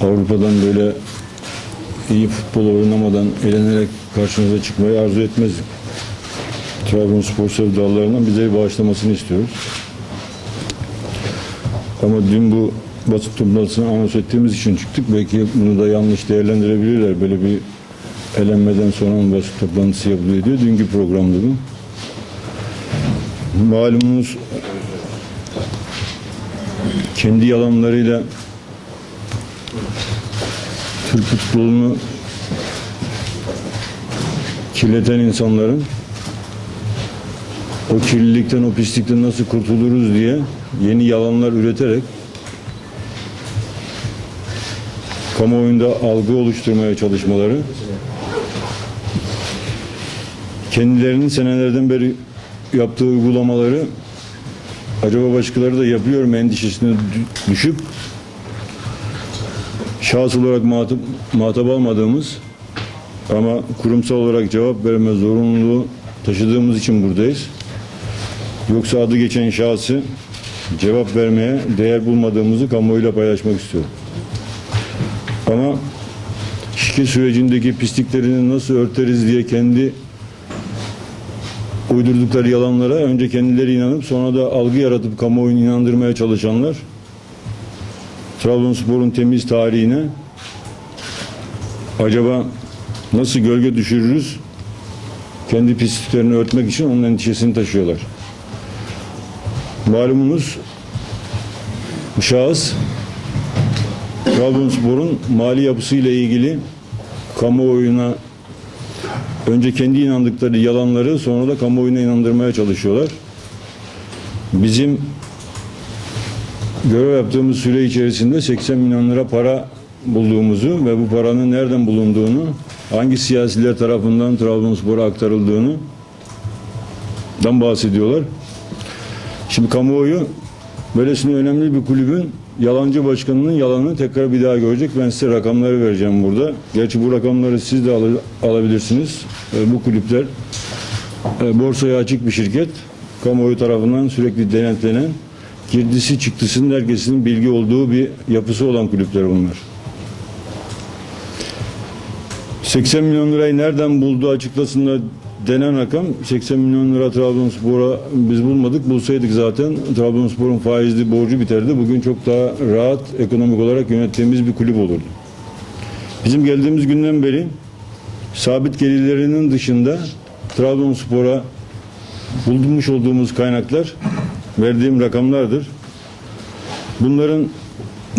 Avrupa'dan böyle iyi futbol oynamadan eğlenerek karşınıza çıkmayı arzu etmezdik. Trabzonspor sevdalarından bize bağışlamasını istiyoruz. Ama dün bu basın toplantısını anons ettiğimiz için çıktık. Belki bunu da yanlış değerlendirebilirler. Böyle bir elenmeden sonra mı basın toplantısı yapılıyor diyor. Dünkü programdı bu. Malumunuz kendi yalanlarıyla Türk futbolunu kirleten insanların o kirlilikten, o pislikten nasıl kurtuluruz diye yeni yalanlar üreterek kamuoyunda algı oluşturmaya çalışmaları kendilerinin senelerden beri yaptığı uygulamaları acaba başkaları da yapıyor mu endişesine dü- düşüp şahıs olarak muhatap, muhatap almadığımız ama kurumsal olarak cevap verme zorunluluğu taşıdığımız için buradayız. Yoksa adı geçen şahsı cevap vermeye değer bulmadığımızı kamuoyuyla paylaşmak istiyorum. Ama şike sürecindeki pisliklerini nasıl örteriz diye kendi uydurdukları yalanlara önce kendileri inanıp sonra da algı yaratıp kamuoyunu inandırmaya çalışanlar Trabzonspor'un temiz tarihine acaba nasıl gölge düşürürüz kendi pisliklerini örtmek için onun endişesini taşıyorlar. Malumunuz şahıs Trabzonspor'un mali yapısıyla ilgili kamuoyuna önce kendi inandıkları yalanları sonra da kamuoyuna inandırmaya çalışıyorlar. Bizim görev yaptığımız süre içerisinde 80 milyon lira para bulduğumuzu ve bu paranın nereden bulunduğunu, hangi siyasiler tarafından Trabzonspor'a aktarıldığını dan bahsediyorlar. Şimdi kamuoyu böylesine önemli bir kulübün yalancı başkanının yalanını tekrar bir daha görecek. Ben size rakamları vereceğim burada. Gerçi bu rakamları siz de al- alabilirsiniz. E, bu kulüpler e, borsaya açık bir şirket. Kamuoyu tarafından sürekli denetlenen girdisi çıktısının herkesin bilgi olduğu bir yapısı olan kulüpler bunlar. 80 milyon lirayı nereden bulduğu açıklasınlar denen rakam 80 milyon lira Trabzonspor'a biz bulmadık. Bulsaydık zaten Trabzonspor'un faizli borcu biterdi. Bugün çok daha rahat ekonomik olarak yönettiğimiz bir kulüp olurdu. Bizim geldiğimiz günden beri sabit gelirlerinin dışında Trabzonspor'a bulmuş olduğumuz kaynaklar verdiğim rakamlardır. Bunların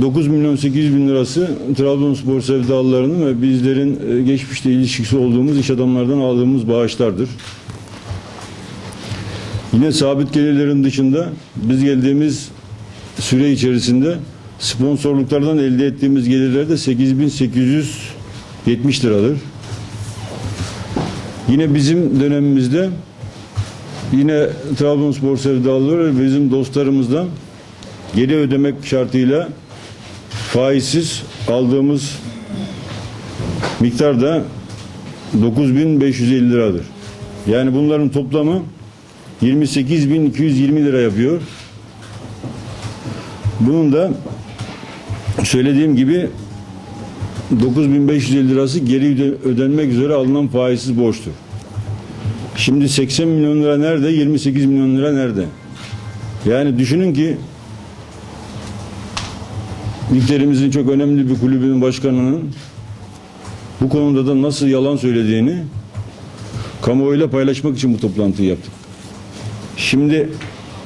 9 milyon 800 bin lirası Trabzonspor sevdalılarının ve bizlerin e, geçmişte ilişkisi olduğumuz iş adamlardan aldığımız bağışlardır. Yine sabit gelirlerin dışında biz geldiğimiz süre içerisinde sponsorluklardan elde ettiğimiz gelirler de 8870 liradır. Yine bizim dönemimizde yine Trabzonspor sevdalıları bizim dostlarımızdan geri ödemek şartıyla faizsiz aldığımız miktar da 9550 liradır. Yani bunların toplamı 28220 lira yapıyor. Bunun da söylediğim gibi 9550 lirası geri öde- ödenmek üzere alınan faizsiz borçtur. Şimdi 80 milyon lira nerede? 28 milyon lira nerede? Yani düşünün ki liglerimizin çok önemli bir kulübün başkanının bu konuda da nasıl yalan söylediğini kamuoyuyla paylaşmak için bu toplantıyı yaptık. Şimdi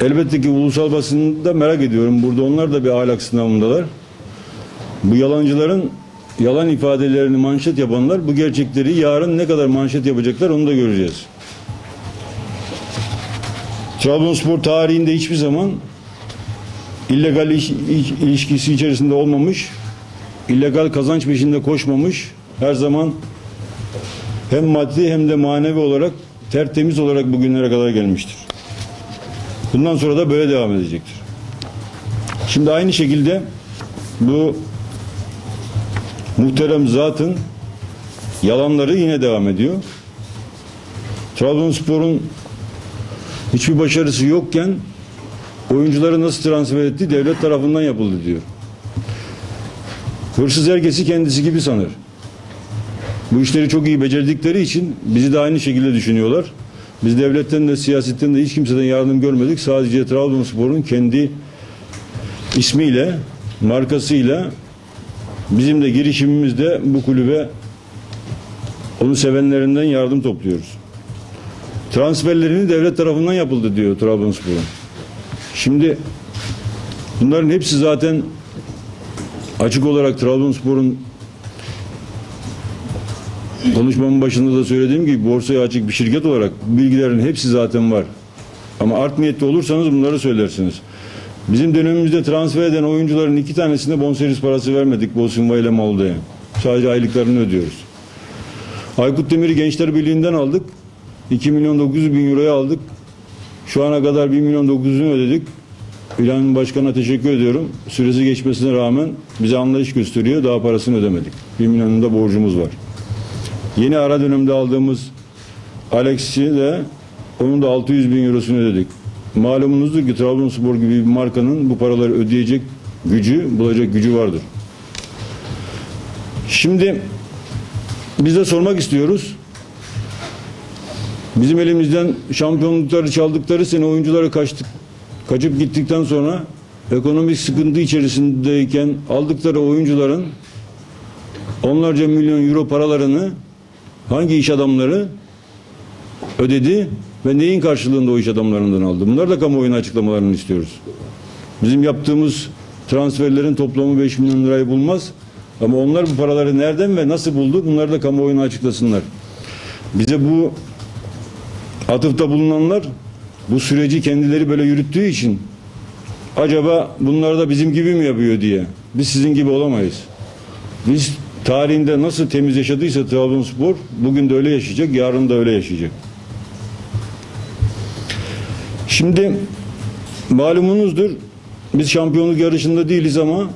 elbette ki ulusal basında merak ediyorum. Burada onlar da bir ahlak sınavındalar. Bu yalancıların yalan ifadelerini manşet yapanlar bu gerçekleri yarın ne kadar manşet yapacaklar onu da göreceğiz. Trabzonspor tarihinde hiçbir zaman illegal iş- iş- ilişkisi içerisinde olmamış, illegal kazanç peşinde koşmamış, her zaman hem maddi hem de manevi olarak tertemiz olarak bugünlere kadar gelmiştir. Bundan sonra da böyle devam edecektir. Şimdi aynı şekilde bu muhterem zatın yalanları yine devam ediyor. Trabzonspor'un hiçbir başarısı yokken oyuncuları nasıl transfer etti devlet tarafından yapıldı diyor. Hırsız herkesi kendisi gibi sanır. Bu işleri çok iyi becerdikleri için bizi de aynı şekilde düşünüyorlar. Biz devletten de siyasetten de hiç kimseden yardım görmedik. Sadece Trabzonspor'un kendi ismiyle, markasıyla bizim de girişimimizde bu kulübe onu sevenlerinden yardım topluyoruz. Transferlerini devlet tarafından yapıldı diyor Trabzonspor'un. Şimdi bunların hepsi zaten açık olarak Trabzonspor'un konuşmamın başında da söylediğim gibi borsaya açık bir şirket olarak bilgilerin hepsi zaten var. Ama art niyetli olursanız bunları söylersiniz. Bizim dönemimizde transfer eden oyuncuların iki tanesinde bonservis parası vermedik Bosinva ile Malda'ya. Sadece aylıklarını ödüyoruz. Aykut Demir'i Gençler Birliği'nden aldık. 2 milyon 900 bin euroya aldık. Şu ana kadar 1 milyon 900'ünü ödedik. İlhan Başkan'a teşekkür ediyorum. Süresi geçmesine rağmen bize anlayış gösteriyor. Daha parasını ödemedik. 1 milyonun da borcumuz var. Yeni ara dönemde aldığımız Alex'i de onun da 600 bin eurosunu ödedik. Malumunuzdur ki Trabzonspor gibi bir markanın bu paraları ödeyecek gücü, bulacak gücü vardır. Şimdi biz de sormak istiyoruz. Bizim elimizden şampiyonlukları çaldıkları sene oyuncuları kaçtık, kaçıp gittikten sonra ekonomik sıkıntı içerisindeyken aldıkları oyuncuların onlarca milyon euro paralarını hangi iş adamları ödedi ve neyin karşılığında o iş adamlarından aldı? Bunlar da kamuoyuna açıklamalarını istiyoruz. Bizim yaptığımız transferlerin toplamı 5 milyon lirayı bulmaz. Ama onlar bu paraları nereden ve nasıl buldu? Bunları da kamuoyuna açıklasınlar. Bize bu atıfta bulunanlar bu süreci kendileri böyle yürüttüğü için acaba bunlar da bizim gibi mi yapıyor diye. Biz sizin gibi olamayız. Biz tarihinde nasıl temiz yaşadıysa Trabzonspor bugün de öyle yaşayacak, yarın da öyle yaşayacak. Şimdi malumunuzdur biz şampiyonluk yarışında değiliz ama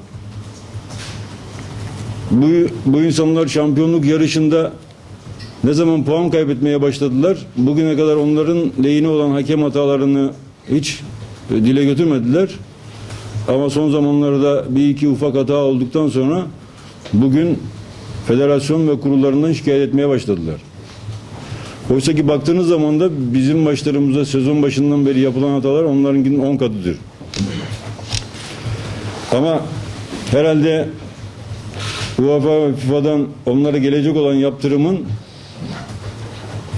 bu, bu insanlar şampiyonluk yarışında ne zaman puan kaybetmeye başladılar? Bugüne kadar onların lehine olan hakem hatalarını hiç dile götürmediler. Ama son zamanlarda bir iki ufak hata olduktan sonra bugün federasyon ve kurullarından şikayet etmeye başladılar. Oysa ki baktığınız zaman da bizim maçlarımızda sezon başından beri yapılan hatalar onlarınkinin 10 katıdır. Ama herhalde UEFA ve FIFA'dan onlara gelecek olan yaptırımın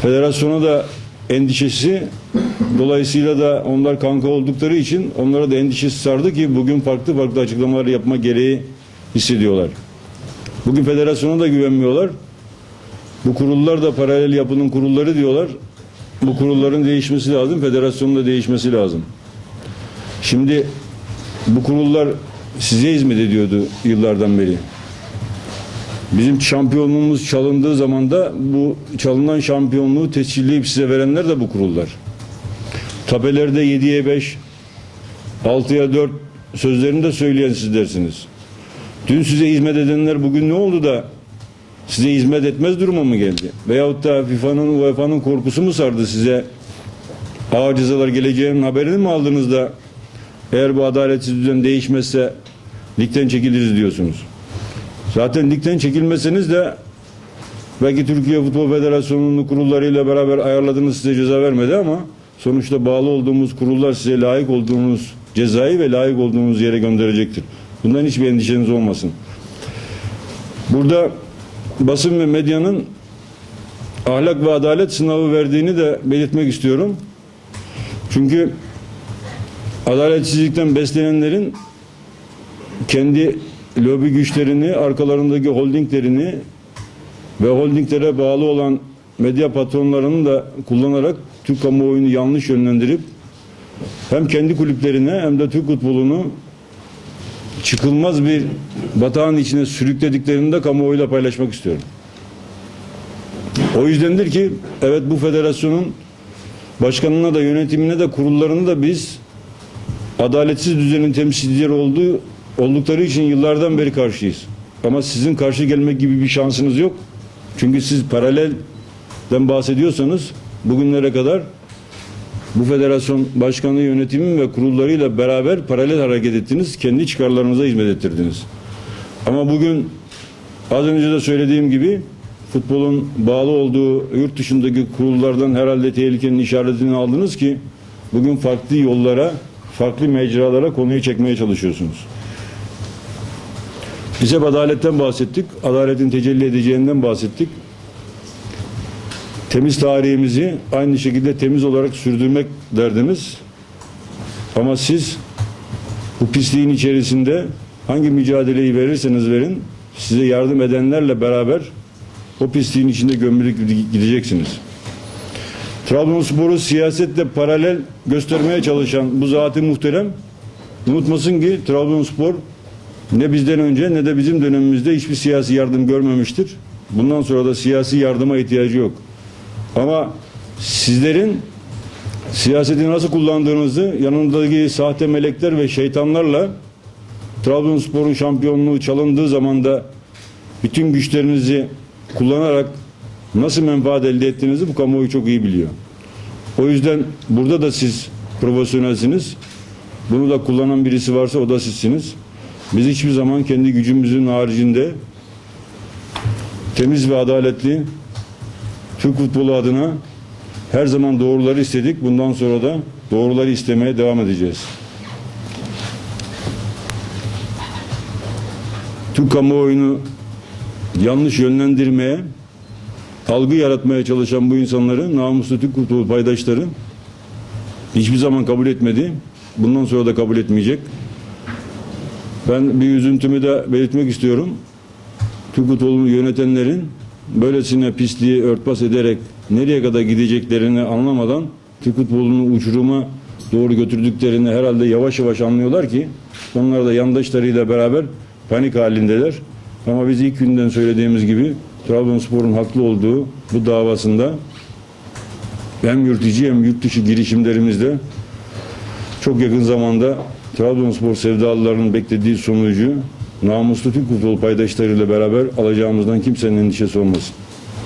federasyona da endişesi dolayısıyla da onlar kanka oldukları için onlara da endişesi sardı ki bugün farklı farklı açıklamalar yapma gereği hissediyorlar. Bugün federasyona da güvenmiyorlar. Bu kurullar da paralel yapının kurulları diyorlar. Bu kurulların değişmesi lazım, federasyonun da değişmesi lazım. Şimdi bu kurullar size hizmet ediyordu yıllardan beri. Bizim şampiyonluğumuz çalındığı zaman da bu çalınan şampiyonluğu tescilleyip size verenler de bu kurullar. Tapelerde 7'ye 5, 6'ya 4 sözlerini de söyleyen sizlersiniz. Dün size hizmet edenler bugün ne oldu da size hizmet etmez duruma mı geldi? Veyahut da FIFA'nın, UEFA'nın korkusu mu sardı size? Ağır cezalar geleceğinin haberini mi aldınız da eğer bu adaletsiz düzen değişmezse ligden çekiliriz diyorsunuz. Zaten ligden çekilmeseniz de belki Türkiye Futbol Federasyonu'nun kurullarıyla beraber ayarladığınız size ceza vermedi ama sonuçta bağlı olduğumuz kurullar size layık olduğunuz cezayı ve layık olduğunuz yere gönderecektir. Bundan hiçbir endişeniz olmasın. Burada basın ve medyanın ahlak ve adalet sınavı verdiğini de belirtmek istiyorum. Çünkü adaletsizlikten beslenenlerin kendi lobi güçlerini, arkalarındaki holdinglerini ve holdinglere bağlı olan medya patronlarını da kullanarak Türk kamuoyunu yanlış yönlendirip hem kendi kulüplerine hem de Türk futbolunu çıkılmaz bir batağın içine sürüklediklerini de kamuoyuyla paylaşmak istiyorum. O yüzdendir ki evet bu federasyonun başkanına da yönetimine de kurullarını da biz adaletsiz düzenin temsilcileri olduğu oldukları için yıllardan beri karşıyız. Ama sizin karşı gelmek gibi bir şansınız yok. Çünkü siz paralelden bahsediyorsanız bugünlere kadar bu federasyon başkanı yönetimi ve kurullarıyla beraber paralel hareket ettiniz. Kendi çıkarlarınıza hizmet ettirdiniz. Ama bugün az önce de söylediğim gibi futbolun bağlı olduğu yurt dışındaki kurullardan herhalde tehlikenin işaretini aldınız ki bugün farklı yollara, farklı mecralara konuyu çekmeye çalışıyorsunuz. Biz hep adaletten bahsettik. Adaletin tecelli edeceğinden bahsettik. Temiz tarihimizi aynı şekilde temiz olarak sürdürmek derdimiz. Ama siz bu pisliğin içerisinde hangi mücadeleyi verirseniz verin size yardım edenlerle beraber o pisliğin içinde gömülük gideceksiniz. Trabzonspor'u siyasetle paralel göstermeye çalışan bu zat-ı muhterem unutmasın ki Trabzonspor ne bizden önce ne de bizim dönemimizde hiçbir siyasi yardım görmemiştir. Bundan sonra da siyasi yardıma ihtiyacı yok. Ama sizlerin siyaseti nasıl kullandığınızı yanındaki sahte melekler ve şeytanlarla Trabzonspor'un şampiyonluğu çalındığı zaman da bütün güçlerinizi kullanarak nasıl menfaat elde ettiğinizi bu kamuoyu çok iyi biliyor. O yüzden burada da siz profesyonelsiniz. Bunu da kullanan birisi varsa o da sizsiniz. Biz hiçbir zaman kendi gücümüzün haricinde temiz ve adaletli Türk futbolu adına her zaman doğruları istedik. Bundan sonra da doğruları istemeye devam edeceğiz. Türk kamuoyunu yanlış yönlendirmeye, algı yaratmaya çalışan bu insanları namuslu Türk futbolu paydaşları hiçbir zaman kabul etmedi. Bundan sonra da kabul etmeyecek. Ben bir üzüntümü de belirtmek istiyorum. Türk futbolunu yönetenlerin böylesine pisliği örtbas ederek nereye kadar gideceklerini anlamadan Türk futbolunu uçuruma doğru götürdüklerini herhalde yavaş yavaş anlıyorlar ki onlar da yandaşlarıyla beraber panik halindeler. Ama biz ilk günden söylediğimiz gibi Trabzonspor'un haklı olduğu bu davasında hem yurt içi hem yurt dışı girişimlerimizde çok yakın zamanda Trabzonspor sevdalılarının beklediği sonucu namuslu Türk futbol paydaşlarıyla beraber alacağımızdan kimsenin endişesi olmasın.